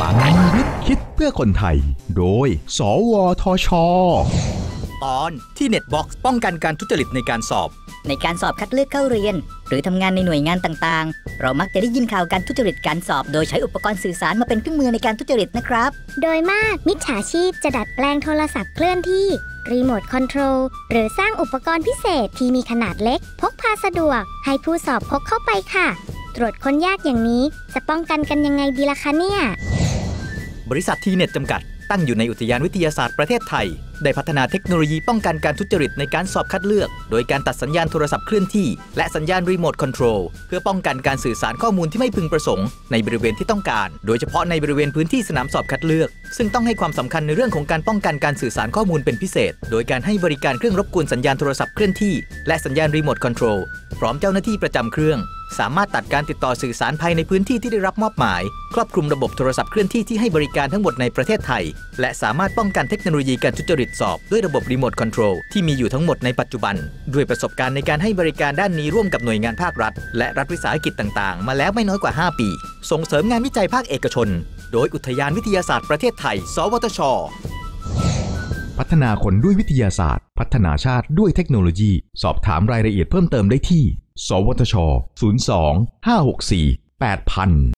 พลังวิทย์คิดเพื่อคนไทย โดย สวทช ตอน T-NET Box ป้องกันการทุจริตในการสอบ ในการสอบคัดเลือกเข้าเรียน หรือทำงานในหน่วยงานต่างๆ เรามักจะได้ยินข่าวการทุจริตการสอบ โดยใช้อุปกรณ์สื่อสารมาเป็นเครื่องมือในการทุจริตนะครับ โดยมากมิจฉาชีพจะดัดแปลงโทรศัพท์เคลื่อนที่รีโมทคอนโทรลหรือสร้างอุปกรณ์พิเศษที่มีขนาดเล็ก พกพาสะดวก ให้ผู้สอบพกเข้าไปค่ะ ตรวจค้นยากอย่างนี้จะป้องกันกันยังไงดีล่ะคะเนี่ย บริษัท T-NET จำกัด ตั้งอยู่ในอุทยานวิทยาศาสตร์ประเทศไทย ได้พัฒนาเทคโนโลยีป้องกันการทุจริตในการสอบคัดเลือก โดยการตัดสัญญาณโทรศัพท์เคลื่อนที่ และสัญญาณรีโมทคอนโทรลเพื่อป้องกันการสื่อสารข้อมูลที่ไม่พึงประสงค์ ในบริเวณที่ต้องการ โดยเฉพาะในบริเวณพื้นที่สนามสอบคัดเลือก ซึ่งต้องให้ความสำคัญในเรื่องของการป้องกันการสื่อสารข้อมูลเป็นพิเศษ โดยการให้บริการเครื่องรบกวนสัญญาณโทรศัพท์เคลื่อนที่ และสัญญาณรีโมทคอนโทรลพร้อมเจ้าหน้าที่ประจำเครื่อง สามารถตัดการติดต่อสื่อสารภายในพื้นที่ที่ได้รับมอบหมาย ครอบคลุมระบบโทรศัพท์เคลื่อนที่ที่ให้บริการทั้งหมดในประเทศไทย และสามารถป้องกันเทคโนโลยีการทุจริตสอบด้วยระบบรีโมทคอนโทรลที่มีอยู่ทั้งหมดในปัจจุบัน ด้วยประสบการณ์ในการให้บริการด้านนี้ร่วมกับหน่วยงานภาครัฐ และรัฐวิสาหกิจต่างๆ มาแล้วไม่น้อยกว่า 5 ปี ส่งเสริมงานวิจัยภาคเอกชน โดยอุทยานวิทยาศาสตร์ประเทศไทย สวทช พัฒนาคนด้วยวิทยาศาสตร์ พัฒนาชาติด้วยเทคโนโลยี สอบถามรายละเอียดเพิ่มเติมได้ที่ สวทช 02 564 8000